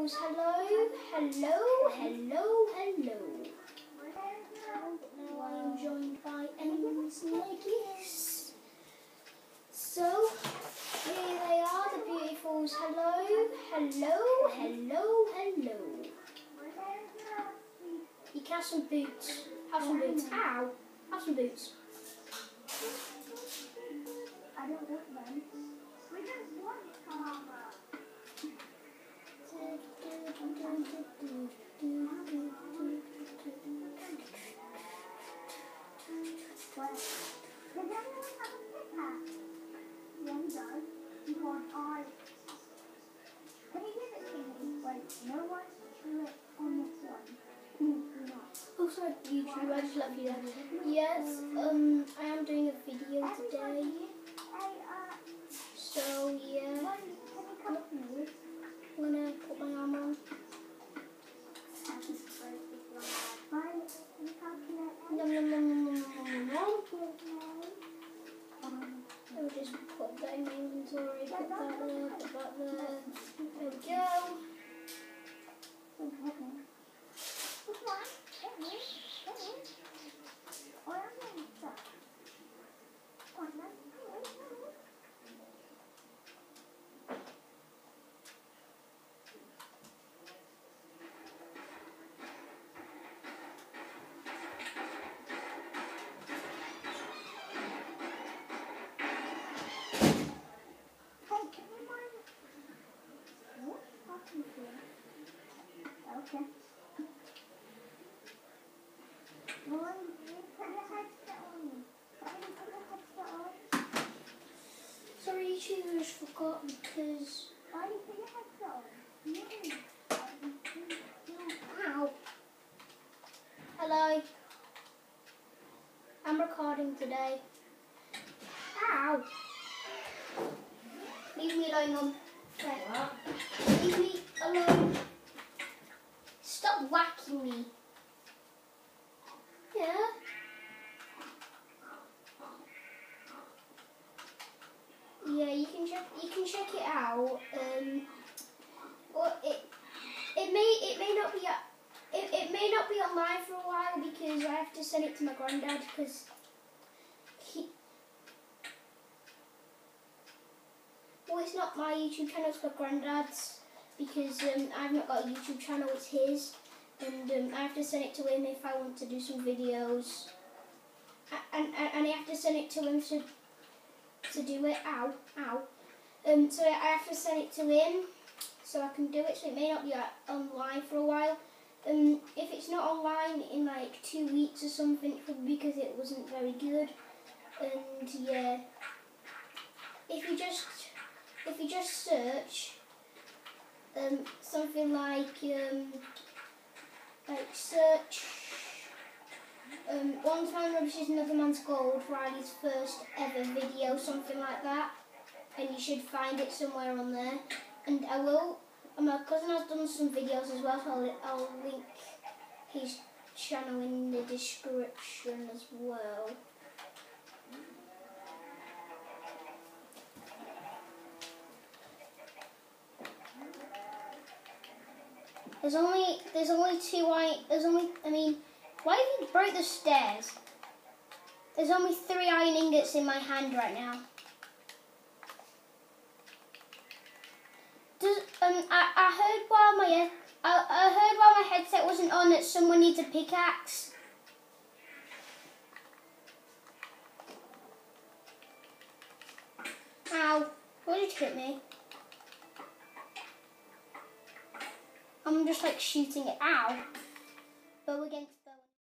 beautifuls. Hello, hello, hello, hello. Now I am joined by Ems Negis. So, here they are, the beautifuls. Hello, hello, hello, hello. You can have some boots. Have some boots. Ow. Have some boots. I don't want them. We don't want karma. YouTube. I just love you. Yes, um, I am doing a video today. Hey, uh, So, yeah, one, can you come to me? I'm gonna put my arm on. That is great. Fine, can you come to me? Nom, nom, nom, nom, nom, nom, nom, nom. Um, I'll just put that in my inventory, put that there, put that there. There we go. Which one? Get me. Get me. Oh, I'm going to stop. Come on, man. Come on, come on. Hey, can you mind? What? Talking to you. Okay. Roy, you put your headset on. Why did you put your headset on? Sorry, YouTube, I just forgot because. Why did you put your headset on? No. Ow. Hello. I'm recording today. Ow. Leave me alone, Mum. Right. Leave me alone. Stop whacking me. Yeah. Yeah, you can check. You can check it out. Um, well, it it may it may not be it, it may not be online for a while because I have to send it to my granddad because he. Well, it's not my YouTube channel; it's my granddad's because um, I've not got a YouTube channel; it's his, and um, I have to send it to him if I want to do some videos. And, and, and I have to send it to him to to do it. Ow, ow. Um, so I have to send it to him so I can do it. So it may not be uh, online for a while. Um, if it's not online in like two weeks or something, probably because it wasn't very good. And yeah, if you just if you just search um, something like um, like search um, one time rubbish is another man's gold, Riley's first ever video, something like that, and you should find it somewhere on there. And I will. And my cousin has done some videos as well, so I'll, I'll link his channel in the description as well. There's only there's only two I there's only I mean why have you broke the stairs? There's only three iron ingots in my hand right now. Does um I, I heard while my I, I heard while my headset wasn't on that someone needs a pickaxe. Ow! What did you hit me? I'm just like shooting it. out. But we're getting.